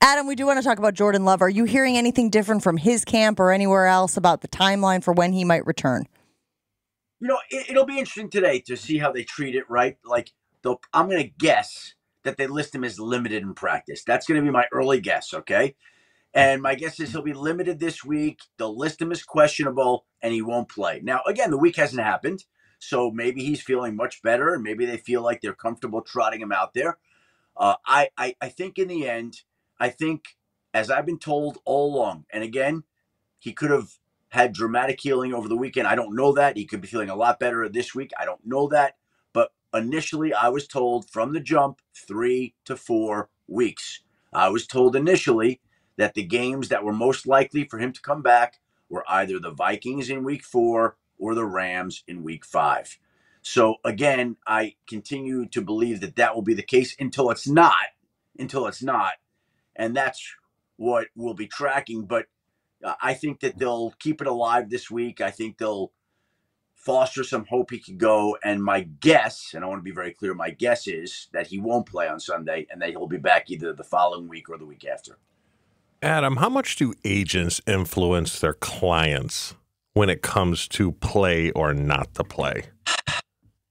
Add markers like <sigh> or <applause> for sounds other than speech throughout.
Adam, we do want to talk about Jordan Love. Are you hearing anything different from his camp or anywhere else about the timeline for when he might return? You know, it, will be interesting today to see how they treat it. Right, like I'm going to guess that they list him as limited in practice. That's going to be my early guess. Okay, and my guess is he'll be limited this week. They'll list him as questionable, and he won't play. Now, again, the week hasn't happened, so maybe he's feeling much better, and maybe they feel like they're comfortable trotting him out there. Uh, I, I I think in the end I think, as I've been told all along, and again, he could have had dramatic healing over the weekend. I don't know that. He could be feeling a lot better this week. I don't know that. But initially, I was told from the jump three to four weeks. I was told initially that the games that were most likely for him to come back were either the Vikings in week four or the Rams in week five. So again, I continue to believe that that will be the case until it's not. Until it's not and that's what we'll be tracking. But uh, I think that they'll keep it alive this week. I think they'll foster some hope he can go. And my guess, and I want to be very clear, my guess is that he won't play on Sunday and that he'll be back either the following week or the week after. Adam, how much do agents influence their clients when it comes to play or not to play? <sighs>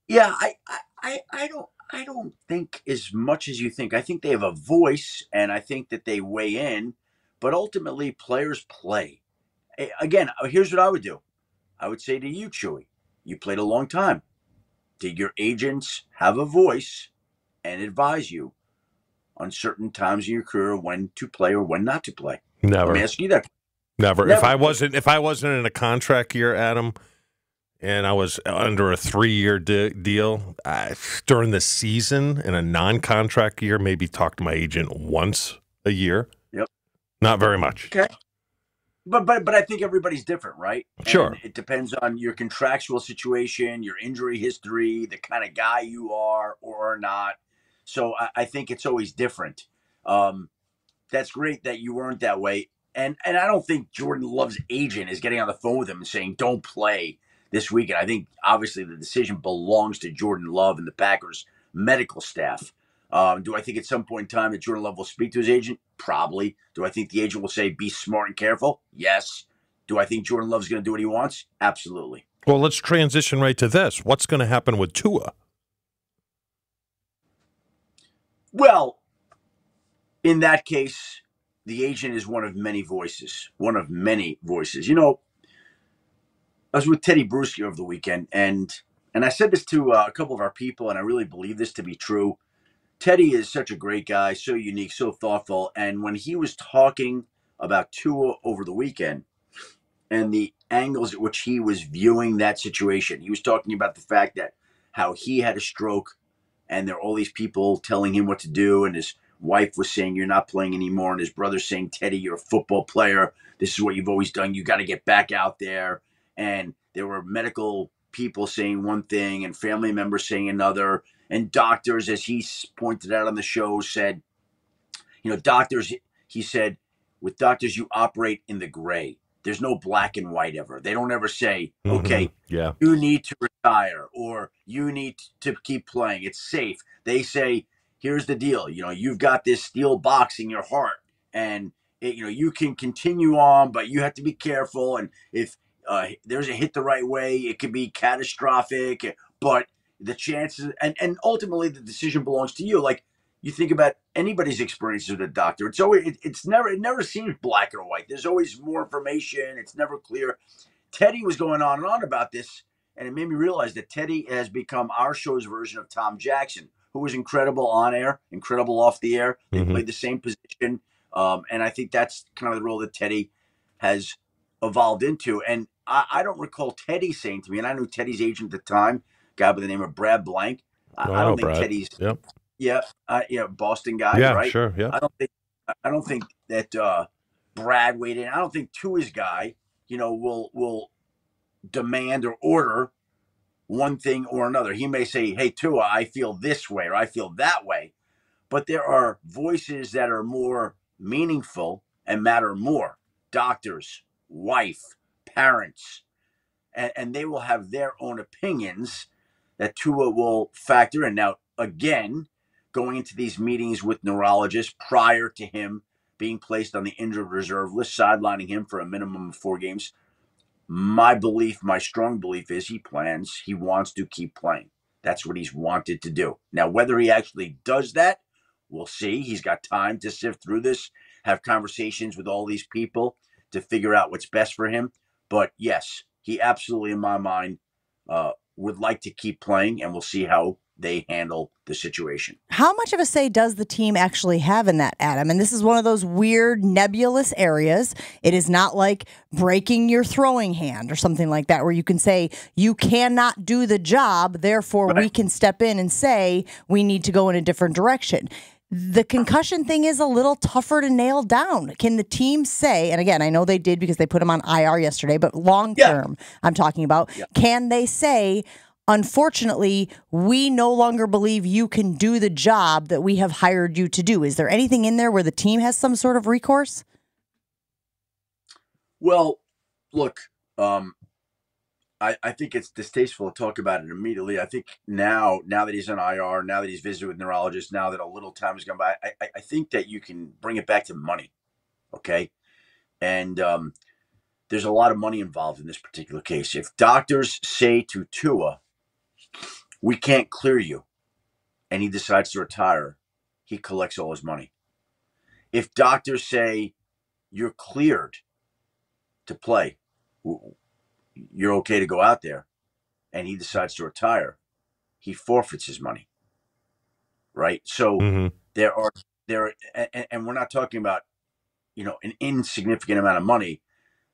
Yeah, I, I, I don't I don't think as much as you think. I think they have a voice and I think that they weigh in, but ultimately players play. Again, uh, here's what I would do. I would say to you, Chewy, you played a long time. Did your agents have a voice and advise you on certain times in your career when to play or when not to play? Never. Let me ask you that. Never. Never. If I wasn't if I wasn't in a contract year, Adam, and I was under a three year de- deal I, during the season in a non contract year. Maybe talk to my agent once a year. Yep, not very much. Okay, but but but I think everybody's different, right? Sure. And it depends on your contractual situation, your injury history, the kind of guy you are or not. So I, I think it's always different. Um, that's great that you weren't that way. And and I don't think Jordan Love's agent is getting on the phone with him and saying, "Don't play." This weekend. I think obviously the decision belongs to Jordan Love and the Packers medical staff. Um, do I think at some point in time that Jordan Love will speak to his agent? Probably. Do I think the agent will say, be smart and careful? Yes. Do I think Jordan Love's going to do what he wants? Absolutely. Well, let's transition right to this. What's going to happen with Tua? Well, in that case, the agent is one of many voices, one of many voices. You know, I was with Tedy Bruschi over the weekend, and and I said this to uh, a couple of our people, and I really believe this to be true. Tedy is such a great guy, so unique, so thoughtful, and when he was talking about Tua over the weekend and the angles at which he was viewing that situation, he was talking about the fact that how he had a stroke, and there are all these people telling him what to do, and his wife was saying you're not playing anymore, and his brother saying Tedy, you're a football player. This is what you've always done. You got to get back out there and there were medical people saying one thing and family members saying another. And doctors as he pointed out on the show said you know doctors he said with doctors you operate in the gray. There's no black and white ever. They don't ever say mm-hmm. okay yeah. you need to retire or you need to keep playing. It's safe. They say here's the deal. You know you've got this steel box in your heart and it, you know you can continue on but you have to be careful. And if uh, there's a hit the right way. It could be catastrophic, but the chances and and ultimately the decision belongs to you. Like you think about anybody's experience with a doctor, it's always it, it's never it never seems black or white. There's always more information. It's never clear. Tedy was going on and on about this, and it made me realize that Tedy has become our show's version of Tom Jackson, who was incredible on air, incredible off the air. They mm-hmm. played the same position, um, and I think that's kind of the role that Tedy has evolved into. And I, I, don't recall Tedy saying to me, and I knew Tedy's agent at the time, guy by the name of Brad Blank. I, I don't think Brad. Tedy's, yep. yeah, uh, yeah, Boston guy, yeah, right? Sure, yeah. I don't think, I don't think that uh, Brad waited. I don't think Tua's guy, you know, will will demand or order one thing or another. He may say, "Hey, Tua, I feel this way or I feel that way," but there are voices that are more meaningful and matter more. Doctors, wife, parents, and, and they will have their own opinions that Tua will factor in. Now, again, going into these meetings with neurologists prior to him being placed on the injured reserve list, sidelining him for a minimum of four games. My belief, my strong belief is he plans, he wants to keep playing. That's what he's wanted to do. Now, whether he actually does that, we'll see. He's got time to sift through this, have conversations with all these people to figure out what's best for him. But yes, he absolutely, in my mind, uh, would like to keep playing, and we'll see how they handle the situation. How much of a say does the team actually have in that, Adam? And this is one of those weird nebulous areas. It is not like breaking your throwing hand or something like that, where you can say, you cannot do the job, therefore right. we can step in and say, we need to go in a different direction. The concussion thing is a little tougher to nail down. Can the team say, and again, I know they did because they put him on IR yesterday, but long term, yeah. I'm talking about, yeah. can they say, Unfortunately, we no longer believe you can do the job that we have hired you to do. Is there anything in there where the team has some sort of recourse? Well, look, um, I, I think it's distasteful to talk about it immediately. I think now, now that he's on IR, now that he's visited with neurologists, now that a little time has gone by, I, I think that you can bring it back to money. Okay. And um, there's a lot of money involved in this particular case. If doctors say to Tua, we can't clear you, and he decides to retire, he collects all his money. If doctors say you're cleared to play, you're okay to go out there, and he decides to retire, he forfeits his money. Right. So mm-hmm. there are there, and, and we're not talking about you know an insignificant amount of money.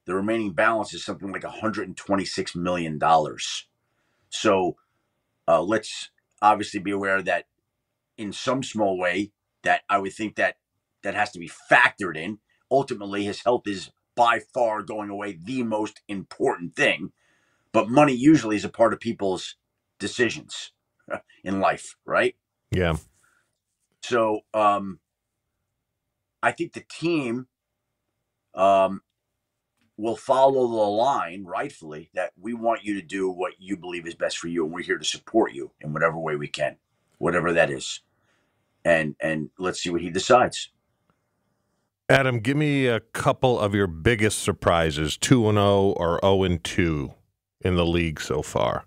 The remaining balance is something like 126 million dollars. So uh, let's obviously be aware that in some small way that I would think that that has to be factored in. Ultimately, his health is by far going away the most important thing, but money usually is a part of people's decisions <laughs> in life, right? Yeah. So um, I think the team um, will follow the line rightfully that we want you to do what you believe is best for you and we're here to support you in whatever way we can whatever that is and and let's see what he decides adam give me a couple of your biggest surprises 2 and 0 or 0 and 2 in the league so far.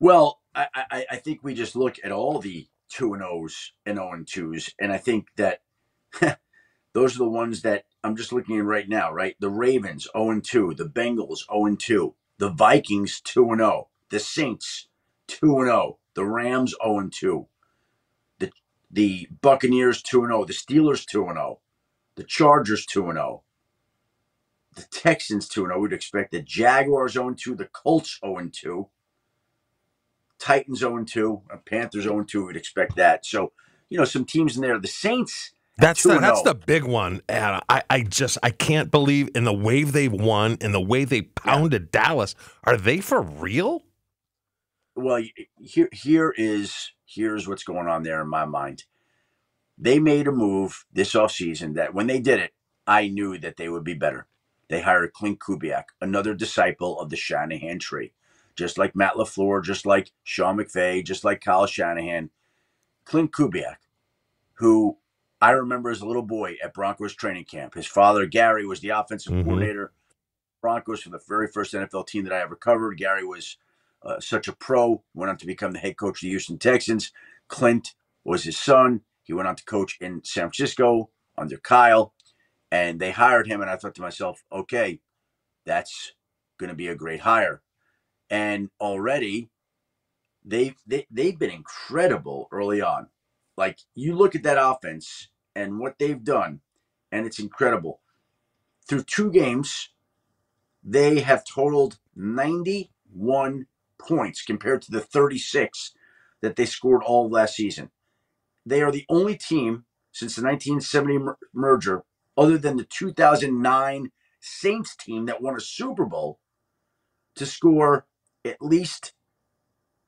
Well i i, I think we just look at all the 2 and 0s and 0 and 2s and i think that <laughs> those are the ones that I'm just looking at right now, right? The Ravens 0 2, the Bengals 0 2, the Vikings 2 and 0, the Saints 2 and 0, the Rams 0 2, the the Buccaneers 2 and 0, the Steelers 2 and 0, the Chargers 2 0, the Texans 2 0. We'd expect the Jaguars 0 2, the Colts 0 2, Titans 0 2, uh, Panthers 0 2. We'd expect that. So, you know, some teams in there. The Saints that's the, that's the big one, and I, I just I can't believe in the way they've won and the way they pounded yeah. Dallas. Are they for real? Well, here here is here's what's going on there in my mind. They made a move this offseason that when they did it, I knew that they would be better. They hired Klint Kubiak, another disciple of the Shanahan tree, just like Matt LaFleur, just like Sean McVay, just like Kyle Shanahan. Klint Kubiak, who I remember as a little boy at Broncos training camp. His father, Gary, was the offensive mm-hmm. coordinator. Broncos for the very first NFL team that I ever covered. Gary was uh, such a pro, went on to become the head coach of the Houston Texans. Klint was his son. He went on to coach in San Francisco under Kyle, and they hired him. And I thought to myself, okay, that's going to be a great hire. And already, they've they, they've been incredible early on. Like you look at that offense and what they've done, and it's incredible. Through two games, they have totaled 91 points compared to the 36 that they scored all last season. They are the only team since the 1970 merger, other than the 2009 Saints team that won a Super Bowl, to score at least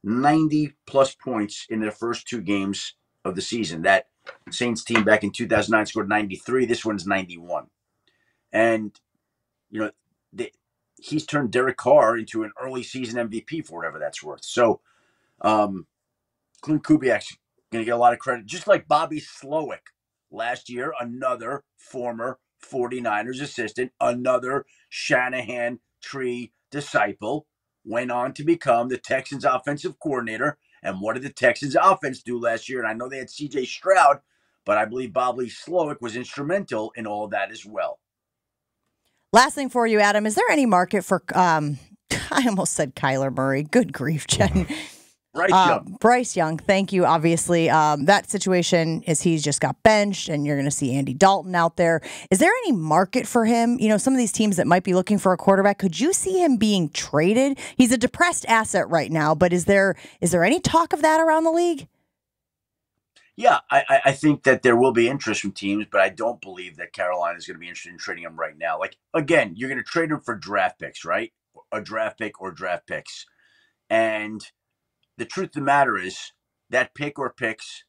90 plus points in their first two games of the season. That Saints team back in 2009 scored 93. This one's 91. And, you know, they, he's turned Derek Carr into an early season MVP for whatever that's worth. So, um, Klint Kubiak's going to get a lot of credit, just like Bobby Slowik last year, another former 49ers assistant, another Shanahan tree disciple, went on to become the Texans offensive coordinator. And what did the Texans offense do last year? And I know they had CJ Stroud, but I believe Bobby Slowik was instrumental in all of that as well. Last thing for you, Adam, is there any market for um <laughs> I almost said Kyler Murray. Good grief, Jen. <laughs> Bryce Uh, Young. Bryce Young, thank you. Obviously, um, that situation is he's just got benched, and you're going to see Andy Dalton out there. Is there any market for him? You know, some of these teams that might be looking for a quarterback, could you see him being traded? He's a depressed asset right now, but is there is there any talk of that around the league? Yeah, I, I- I think that there will be interest from teams, but I don't believe that Carolina is going to be interested in trading him right now. Like again, you're going to trade him for draft picks, right? A draft pick or draft picks, and the truth of the matter is that pick or picks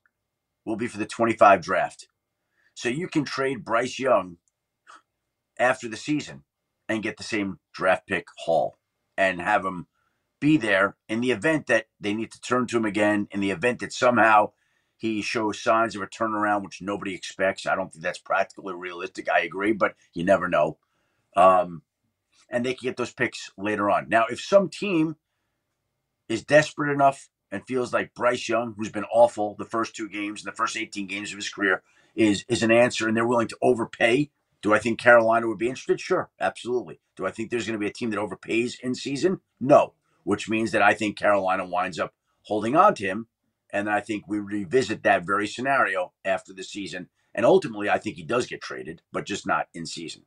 will be for the 25 draft. So you can trade Bryce Young after the season and get the same draft pick haul and have him be there in the event that they need to turn to him again, in the event that somehow he shows signs of a turnaround, which nobody expects. I don't think that's practically realistic. I agree, but you never know. Um, and they can get those picks later on. Now, if some team is desperate enough and feels like Bryce Young, who's been awful the first two games and the first 18 games of his career, is is an answer, and they're willing to overpay. Do I think Carolina would be interested? Sure, absolutely. Do I think there's going to be a team that overpays in season? No, which means that I think Carolina winds up holding on to him, and I think we revisit that very scenario after the season. And ultimately, I think he does get traded, but just not in season.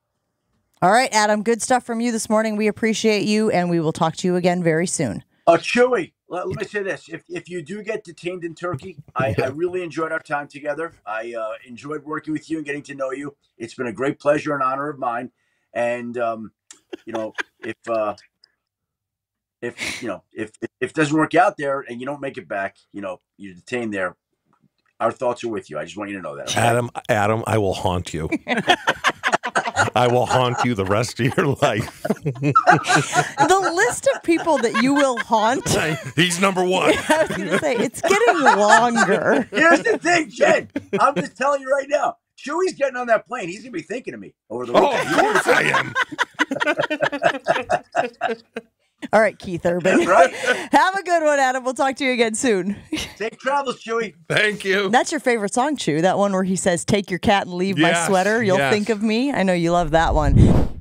All right, Adam, good stuff from you this morning. We appreciate you, and we will talk to you again very soon. Uh, Chewy, let, let me say this: if, if you do get detained in Turkey, I, I really enjoyed our time together. I uh, enjoyed working with you and getting to know you. It's been a great pleasure and honor of mine. And um, you know, if uh, if you know if, if if it doesn't work out there and you don't make it back, you know, you're detained there. Our thoughts are with you. I just want you to know that. okay? Adam, Adam, I will haunt you. <laughs> I will haunt you the rest of your life. the list of people that you will haunt. He's number one. I was going to say it's getting longer. Here's the thing, Jen. I'm just telling you right now. Chewy's getting on that plane. He's gonna be thinking of me over the Oh, of course I am. <laughs> All right, Keith Urban. <laughs> Right. <laughs> Have a good one, Adam. We'll talk to you again soon. <laughs> Safe travels, Chewy. Thank you. That's your favorite song, Chew. That one where he says, "Take your cat and leave my sweater. You'll yes. think of me." I know you love that one.